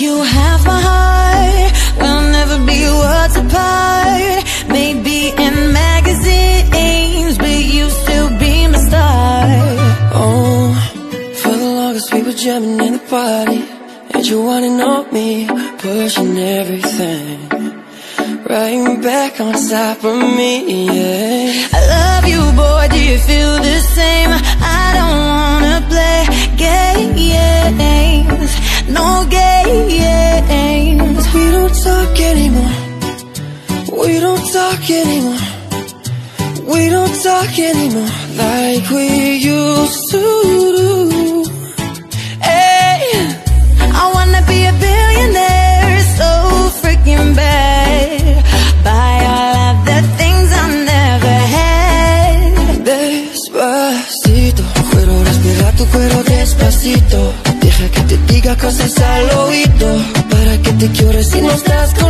You have my heart, we'll never be worlds apart. Maybe in magazines, but you still be my star. Oh, for the longest we were jamming in the party. And you wanna know me, pushing everything. Right back on top of me, yeah. I love you, boy, We don't talk anymore We don't talk anymore Like we used to do Hey I wanna be a billionaire so freaking bad Buy all of the things I never had Despacito, quiero respirar tu cuero despacito. Deja que te diga cosas al oído, para que te quiero si no estás conmigo.